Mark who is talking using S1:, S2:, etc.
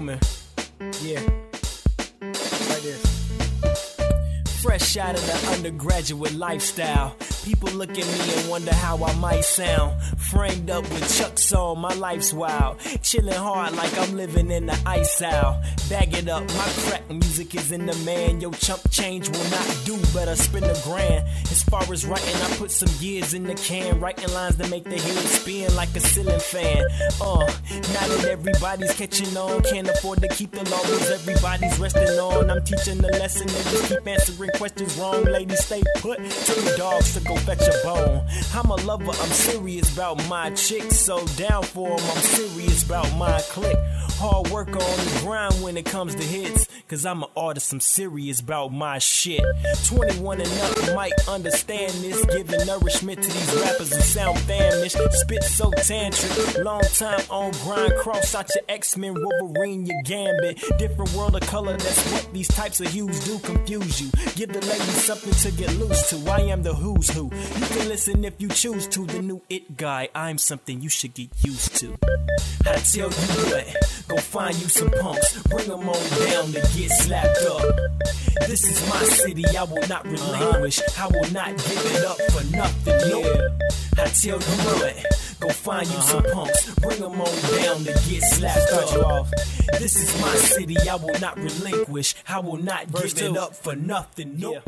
S1: Yeah. Like this. Fresh out of the undergraduate lifestyle. People look at me and wonder how I might sound. Framed up with Chuck's on, my life's wild. Chilling hard like I'm living in the ice out. Bag it up, my crack music is in the man. Yo, chump change will not do, better spend a grand. As far as writing, I put some years in the can. Writing lines that make the head spin like a ceiling fan. Uh, now that everybody's catching on, can't afford to keep the laws everybody's resting on. I'm teaching the lesson, niggas keep answering questions wrong. Ladies, stay put. Tell the dogs to go fetch a bone. I'm a lover, I'm serious about my chick. So down for 'em, I'm serious about my click. Hard work on the grind when it comes to hits. Cause I'm an artist, I'm serious about my shit. 21 and up might understand this. Giving nourishment to these rappers who sound famished. Spit so tantric. Long time on grind. Cross out your X-Men, Wolverine, your Gambit. Different world of color, that's what these types of hues do confuse you. Give the ladies something to get loose to. I am the who's who. You can listen if you choose to. The new it guy, I'm something you should get used to. I tell you what, go find you some punks. Bring them on down to get slapped up. This is my city, I will not relinquish. I will not give it up for nothing. Yeah. I tell you what, go find you some punks. Bring them on down to get slapped up. This is my city, I will not relinquish. I will not give it up for nothing. No.